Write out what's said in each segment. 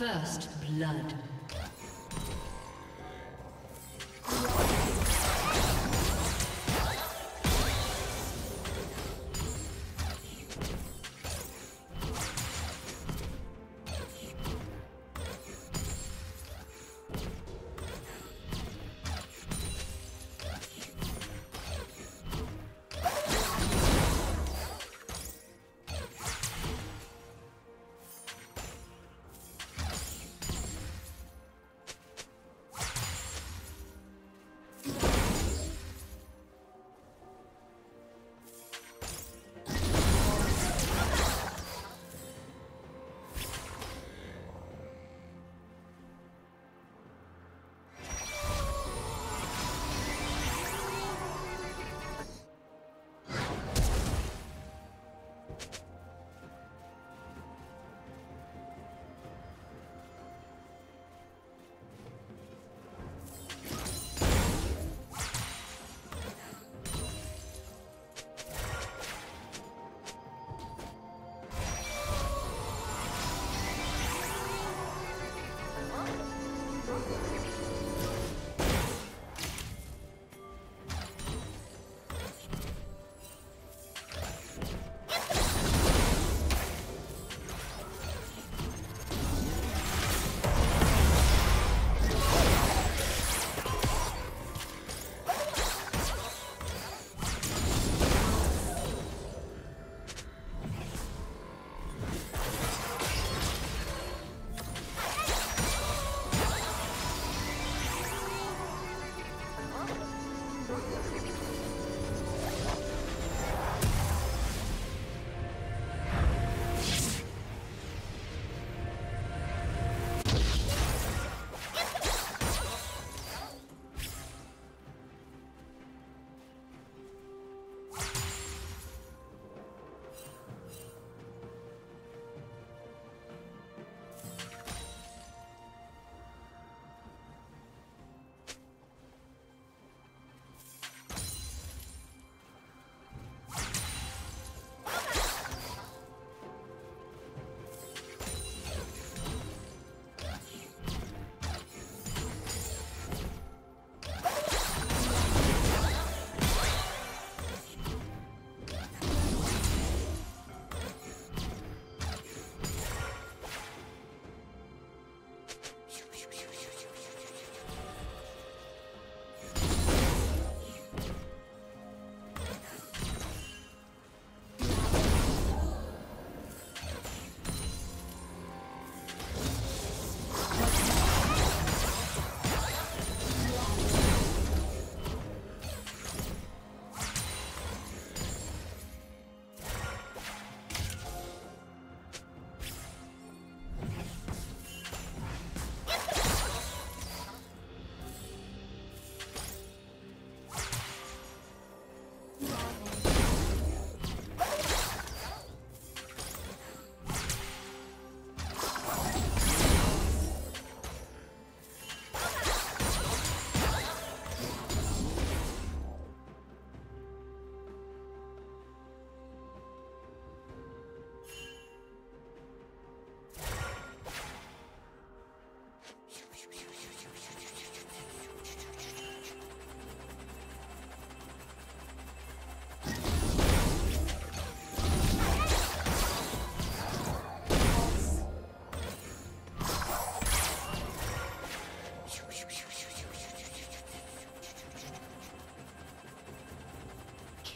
First blood.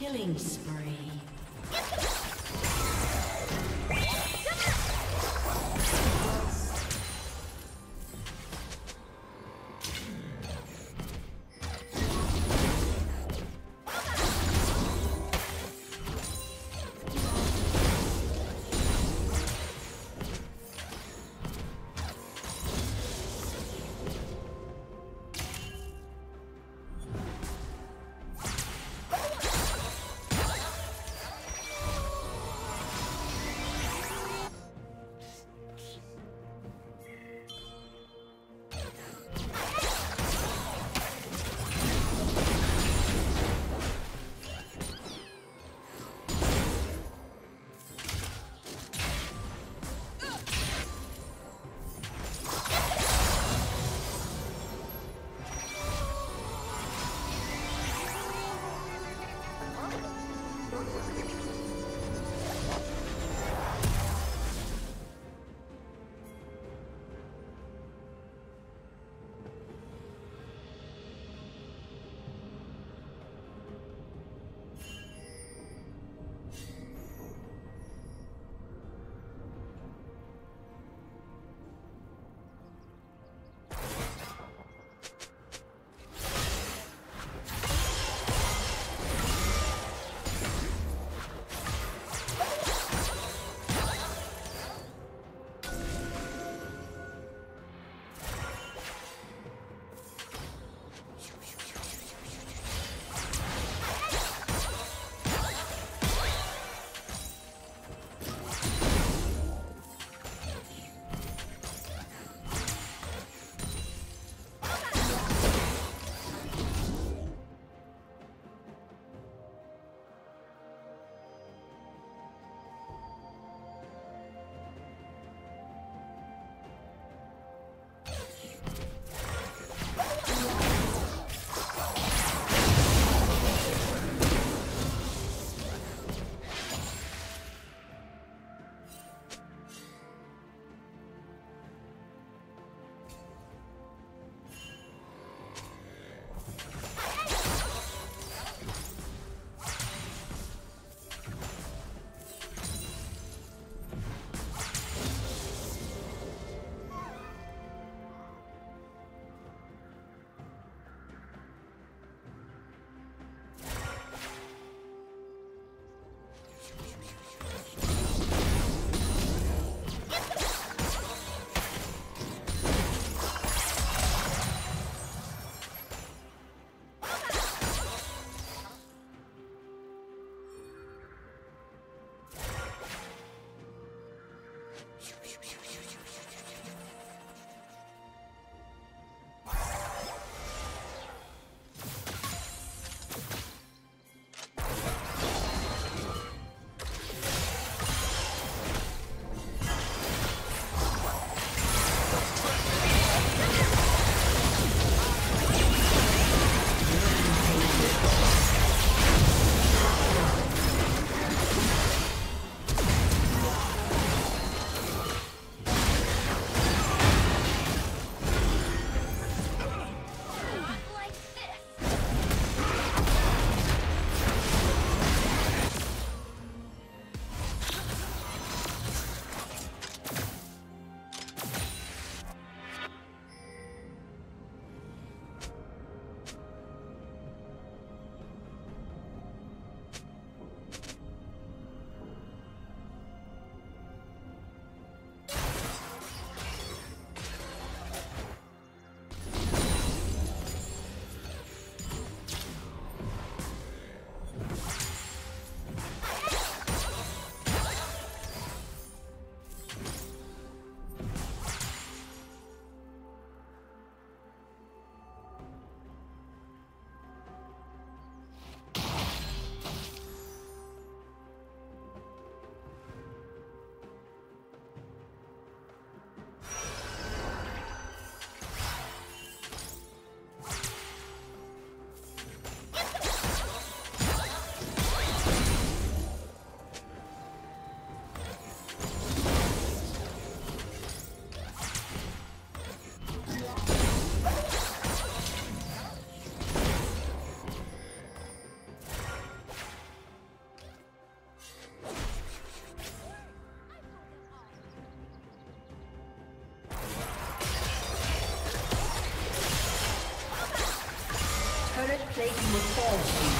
Killing spree. Plating will fall